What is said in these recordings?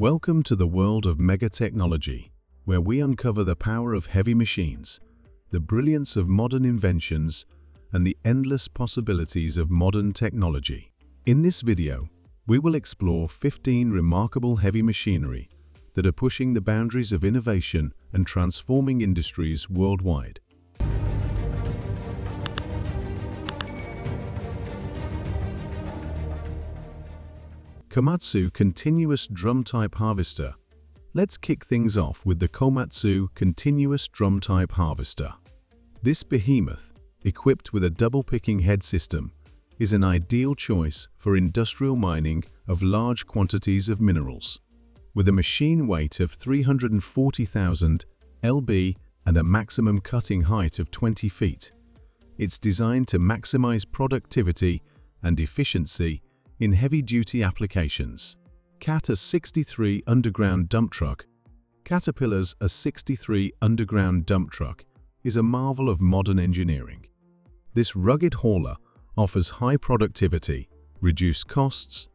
Welcome to the world of mega technology, where we uncover the power of heavy machines, the brilliance of modern inventions, and the endless possibilities of modern technology. In this video, we will explore 15 remarkable heavy machinery that are pushing the boundaries of innovation and transforming industries worldwide. Komatsu Continuous Drum Type Harvester Let's kick things off with the Komatsu Continuous Drum Type Harvester. This behemoth, equipped with a double-picking head system, is an ideal choice for industrial mining of large quantities of minerals. With a machine weight of 340,000 lb and a maximum cutting height of 20 feet, it's designed to maximize productivity and efficiency in heavy-duty applications. CAT a 63 underground dump truck Caterpillar's a 63 underground dump truck is a marvel of modern engineering. This rugged hauler offers high productivity, reduced costs,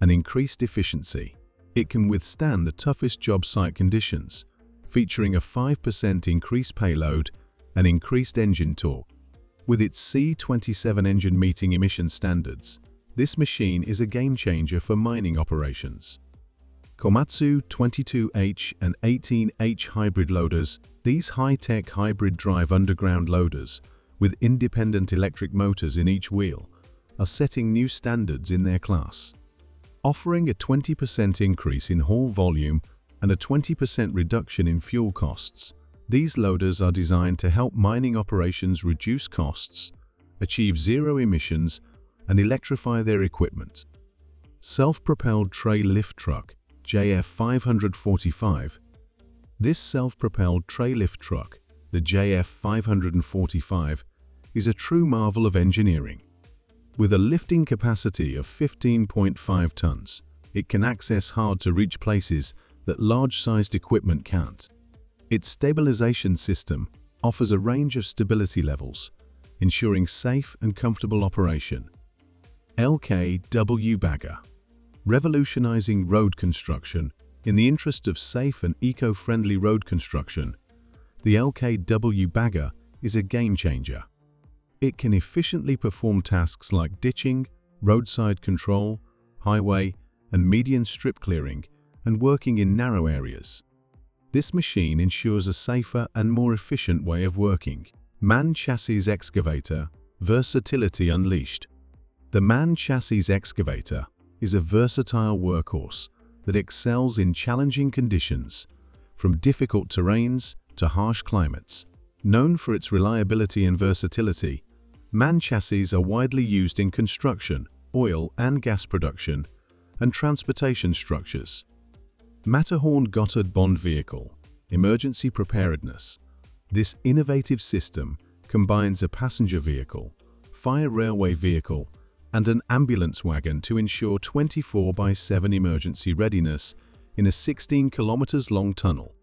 and increased efficiency. It can withstand the toughest job site conditions, featuring a 5% increased payload and increased engine torque. With its C27 engine meeting emission standards, this machine is a game-changer for mining operations. Komatsu 22H and 18H hybrid loaders, these high-tech hybrid drive underground loaders, with independent electric motors in each wheel, are setting new standards in their class. Offering a 20% increase in haul volume and a 20% reduction in fuel costs, these loaders are designed to help mining operations reduce costs, achieve zero emissions and electrify their equipment. Self-propelled tray lift truck, JF545. This self-propelled tray lift truck, the JF545, is a true marvel of engineering. With a lifting capacity of 15.5 tons, it can access hard-to-reach places that large-sized equipment can't. Its stabilization system offers a range of stability levels, ensuring safe and comfortable operation. LKW Bagger Revolutionizing road construction in the interest of safe and eco-friendly road construction, the LKW Bagger is a game-changer. It can efficiently perform tasks like ditching, roadside control, highway and median strip clearing, and working in narrow areas. This machine ensures a safer and more efficient way of working. MAN Chassis Excavator Versatility Unleashed the MAN chassis excavator is a versatile workhorse that excels in challenging conditions, from difficult terrains to harsh climates. Known for its reliability and versatility, MAN chassis are widely used in construction, oil and gas production, and transportation structures. Matterhorn Gotthard Bond Vehicle Emergency Preparedness This innovative system combines a passenger vehicle, fire railway vehicle, and an ambulance wagon to ensure 24 by 7 emergency readiness in a 16 kilometers long tunnel.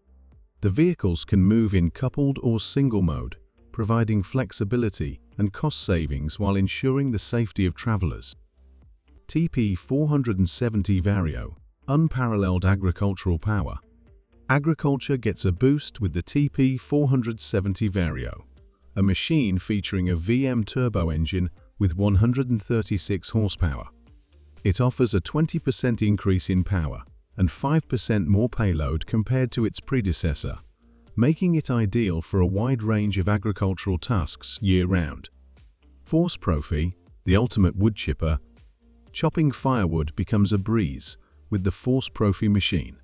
The vehicles can move in coupled or single mode, providing flexibility and cost savings while ensuring the safety of travelers. TP470 Vario Unparalleled Agricultural Power Agriculture gets a boost with the TP470 Vario, a machine featuring a VM turbo engine with 136 horsepower. It offers a 20% increase in power and 5% more payload compared to its predecessor, making it ideal for a wide range of agricultural tasks year-round. Force Profi, the ultimate wood chipper, chopping firewood becomes a breeze with the Force Profi machine.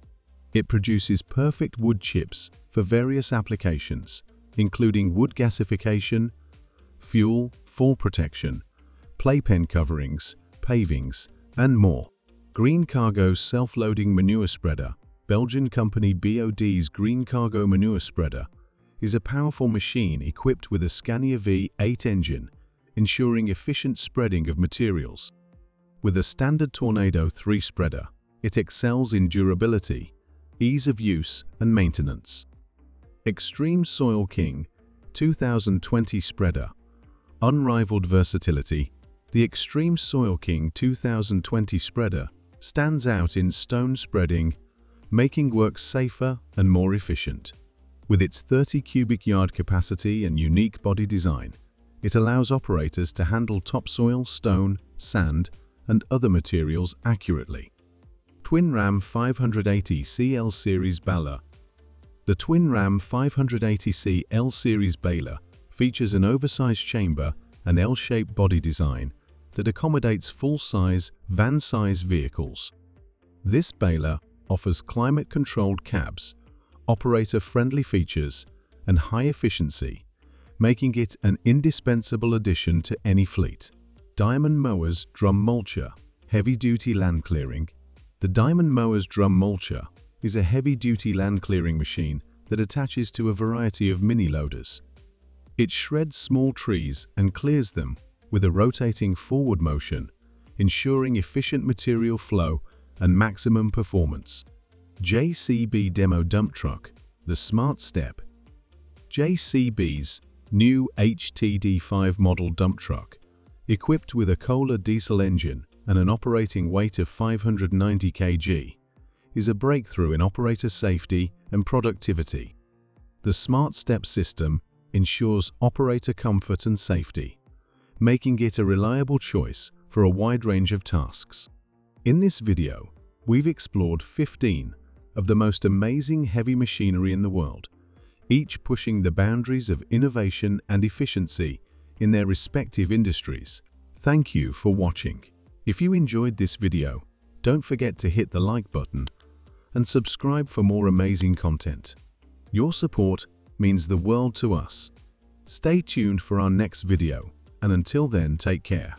It produces perfect wood chips for various applications, including wood gasification, fuel, fall protection, playpen coverings, pavings, and more. Green Cargo's self-loading manure spreader, Belgian company BOD's Green Cargo manure spreader, is a powerful machine equipped with a Scania V8 engine, ensuring efficient spreading of materials. With a standard Tornado 3 spreader, it excels in durability, ease of use, and maintenance. Extreme Soil King 2020 spreader Unrivaled versatility, the Extreme Soil King 2020 spreader stands out in stone spreading, making work safer and more efficient. With its 30 cubic yard capacity and unique body design, it allows operators to handle topsoil, stone, sand, and other materials accurately. Twin Ram 580C L Series baler The Twin Ram 580C L Series baler features an oversized chamber and L-shaped body design that accommodates full-size, van-size vehicles. This baler offers climate-controlled cabs, operator-friendly features, and high efficiency, making it an indispensable addition to any fleet. Diamond Mowers Drum Mulcher Heavy-duty land clearing The Diamond Mowers Drum Mulcher is a heavy-duty land clearing machine that attaches to a variety of mini-loaders. It shreds small trees and clears them with a rotating forward motion, ensuring efficient material flow and maximum performance. JCB Demo Dump Truck, the Smart Step. JCB's new HTD5 model dump truck Equipped with a Kohler diesel engine and an operating weight of 590 kg, is a breakthrough in operator safety and productivity. The Smart Step system ensures operator comfort and safety, making it a reliable choice for a wide range of tasks. In this video, we've explored 15 of the most amazing heavy machinery in the world, each pushing the boundaries of innovation and efficiency in their respective industries. Thank you for watching. If you enjoyed this video, don't forget to hit the like button and subscribe for more amazing content. Your support means the world to us. Stay tuned for our next video, and until then take care.